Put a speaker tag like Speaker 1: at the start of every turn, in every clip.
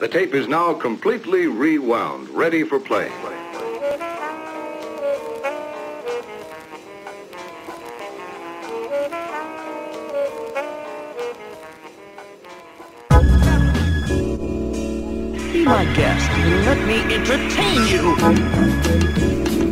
Speaker 1: The tape is now completely rewound, ready for play.
Speaker 2: Be my guest and let me entertain you.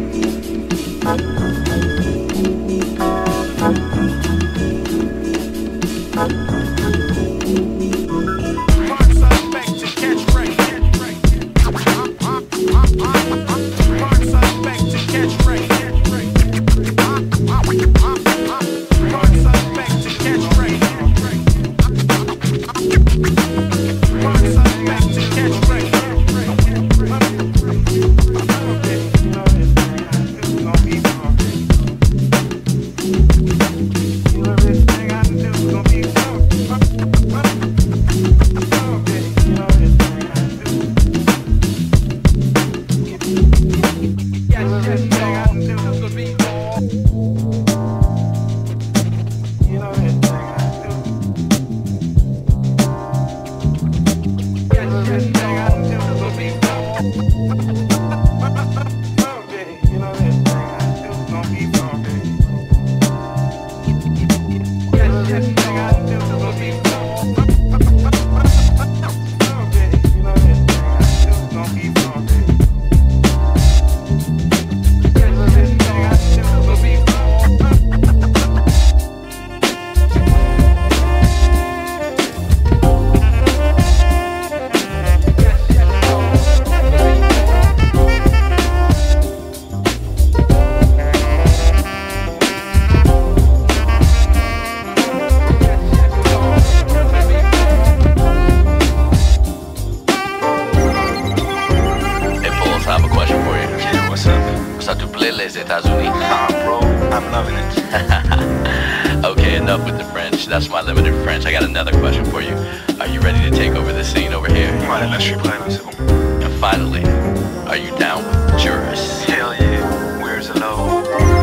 Speaker 3: Te plaît les États-Unis?
Speaker 4: Ah, bro, I'm loving it.
Speaker 3: Okay, enough with the French. That's my limited French. I got another question for you. Are you ready to take over the scene over here?
Speaker 4: Ouais, là, je suis prêt, là, c'est bon.
Speaker 3: And finally, are you down with Juris?
Speaker 4: Hell yeah, where's the low?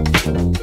Speaker 5: Uncut,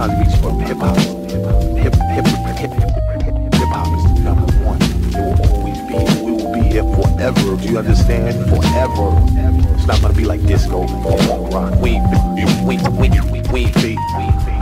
Speaker 5: R&B, we but hip hop, hip hip hip hip hop is number one. It will always be. We will be here forever. Do you understand? Forever. It's not gonna be like disco or rock. We we we we we we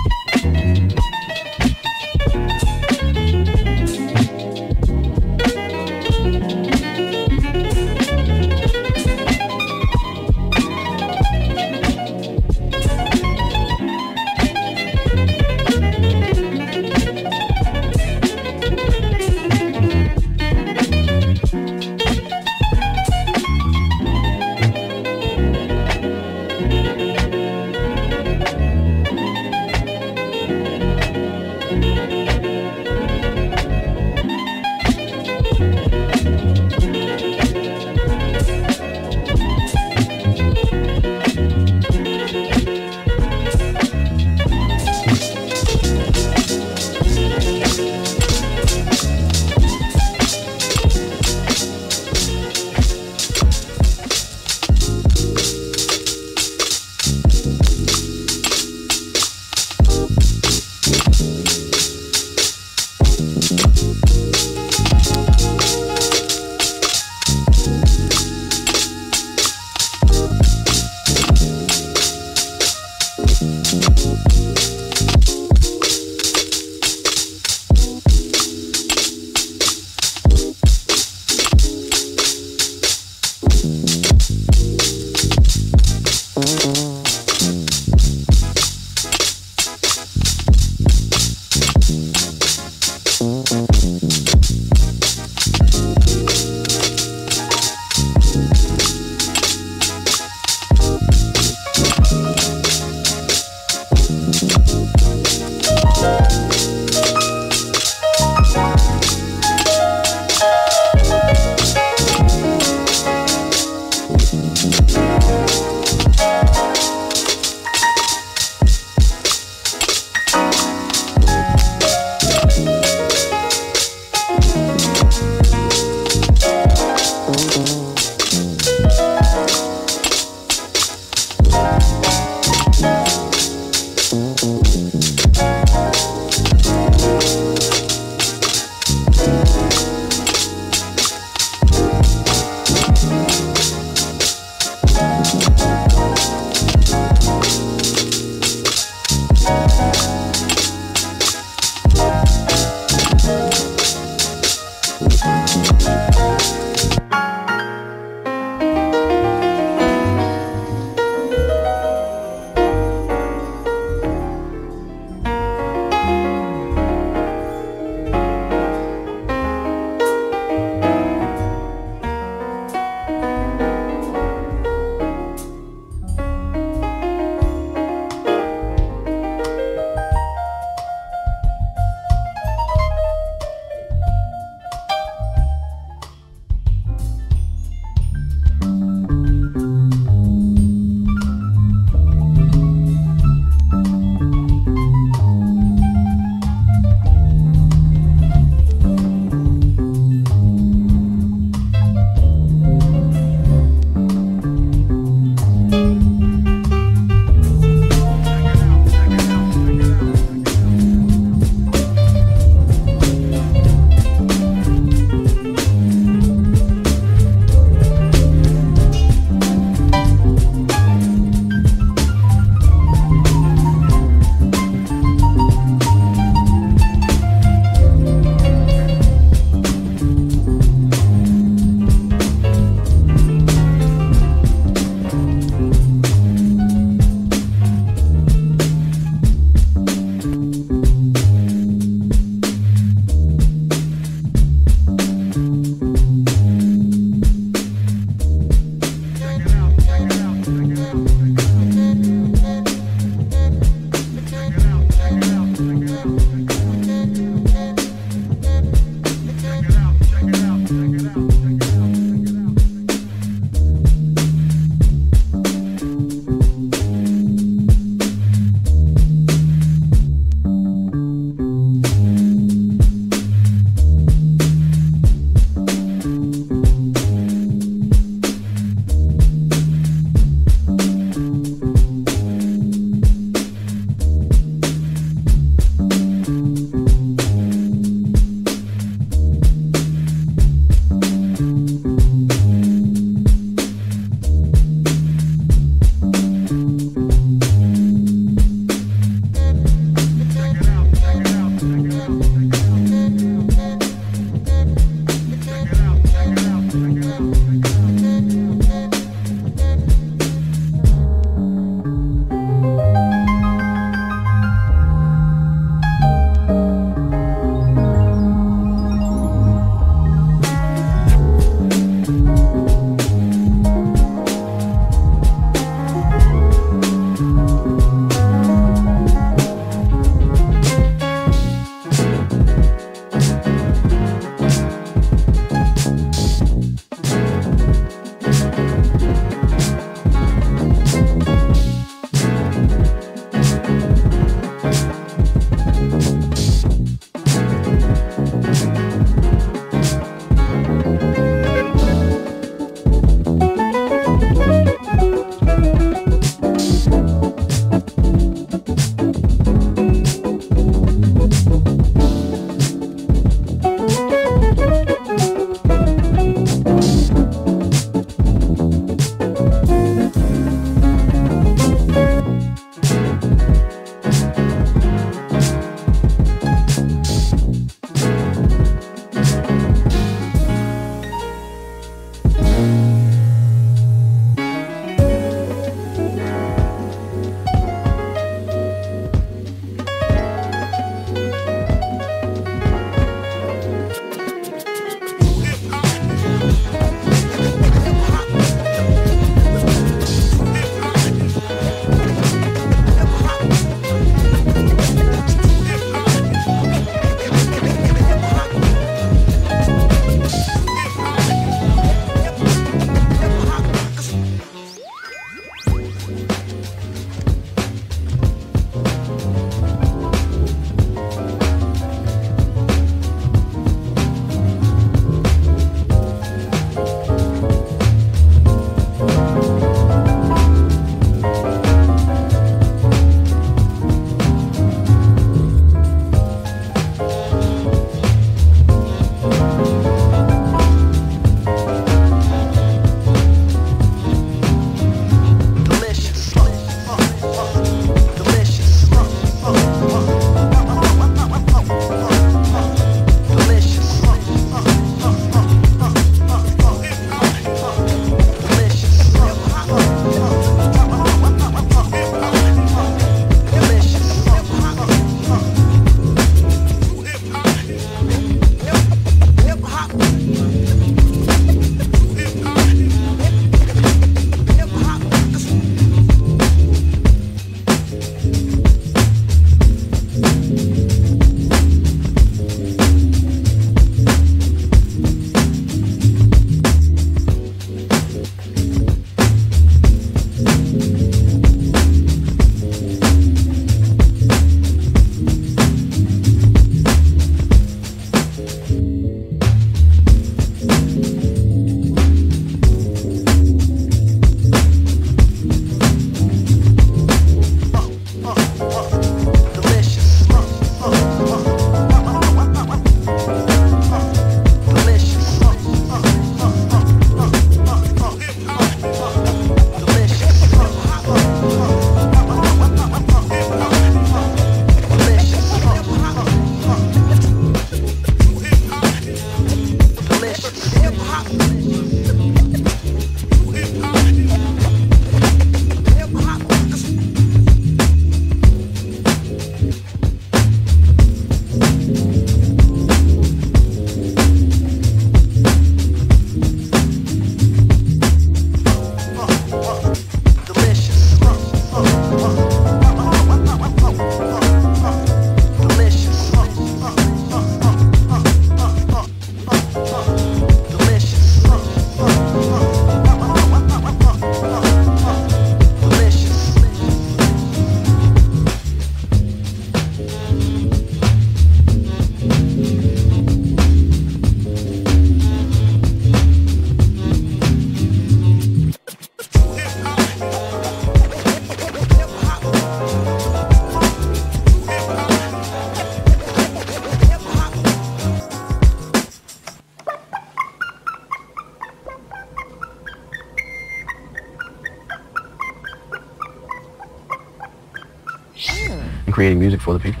Speaker 5: creating music for the people.